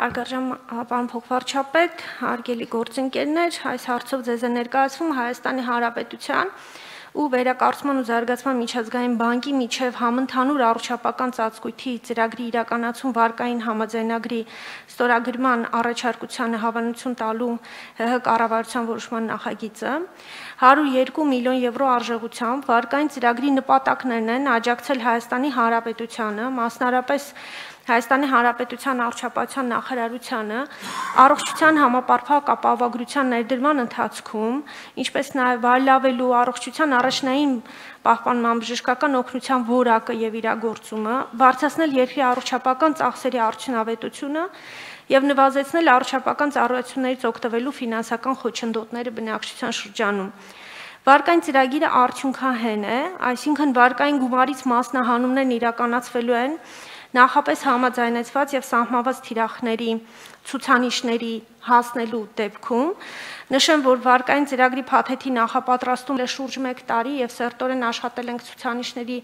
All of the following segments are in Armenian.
Հարգարժան պարոն փոխվարչապետ, հարգելի գործընկերներ, այս հարցով ձեզ է ներկայացվում Հայաստանի Հանրապետության ու Վերակառուցման ու Զարգացման միջազգային բանկի միջև համընդհանուր առողջապական ծածկույթի ծրագրի իրականացում վարկային համաձայնագրի ստորագրման առաջարկությանը հավանություն տալու ՀՀ կառավարության որոշման նախագիծը 102 միլիոն եվրո արժողությամբ վարկային ծրագրի նպատակներն են աջակցել Հայաստանի Հանրապետությանը, մասնարարպես Հայաստանի Հանրապետության առողջապահության նախարարությանը առողջության համապարփակ ապահովագրության ներդրման ընթացքում, ինչպես նաև վայելավելու առողջության առաջնային պահպանման բժշկական օգնության որակը եւ իրագործումը, բարձրացնել երկրի առողջապահական ծախսերի արդյունավետությունը եւ նվազեցնել առողջապահական ծառայություններից օգտվելու ֆինանսական խոչընդոտները բնակչության շրջանում։ Վարկային ծրագիրը արդյունքահեն է, այսինքն վարկային գումարից մասնահանումներն իրականացվելու են նախապես համաձայնեցված եւ սահմանված թիրախների ցուցանիշների հասնելու դեպքում նշեմ, որ վարկային ծրագրի փաթեթի նախապատրաստում է շուրջ 1 տարի եւ սերտորեն աշխատել ենք ցուցանիշների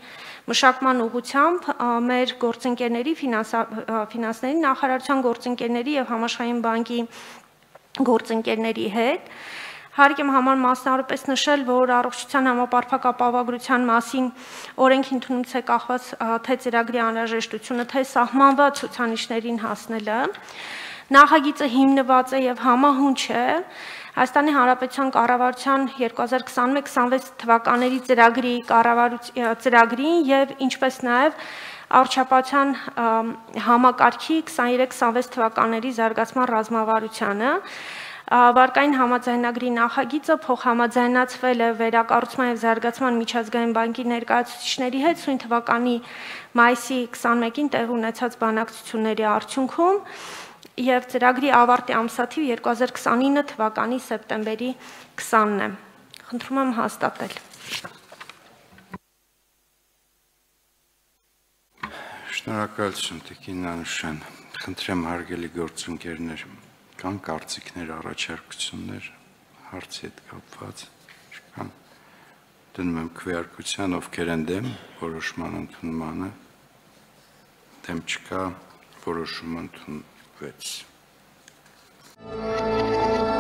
մշակման ուղղությամբ մեր գործընկերների ֆինանսների նախարարության գործընկերների եւ համաշխարհային բանկի գործընկերների հետ Հարկ եմ համար մասնավորապես նշել, որ առողջության համապարփակ ապահովագրության մասին օրենք ընդունումից է կախված թե ծրագրի անհրաժեշտությունը, թե սահմանված ցուցանիշներին հասնելը։ Նախագիծը հիմնված է եւ համահունչ է Հայաստանի Հանրապետության կառավարության 2021-26 թվականների ծրագրի ծրագրին եւ ինչպես նաեւ Արչապատյան համակարգի 23-26 թվականների զարգացման ռազմավարությանը Վարկային համաձայնագրի նախագիծը փոխհամաձայնացվել է Վերակառուցման եւ Զարգացման միջազգային բանկի ներկայացուցիչների հետ սույն թվականի մայիսի 21-ին տեղ ունեցած բանակցությունների արդյունքում եւ ծրագրի ավարտի ամսաթիվ 2029 թվականի սեպտեմբերի 20-ն է։ Խնդրում եմ հաստատել։ Շնորհակալություն Տիկին Նանուշյան։ Խնդրեմ հարգելի գործընկերներ կան կարծիքներ, առաջարկություններ հարցի հետ կապված չկան դնում եմ քվեարկության ովքեր են դեմ որոշման ընդունմանը դեմ չկա որոշումը ընդունվեց Thank you.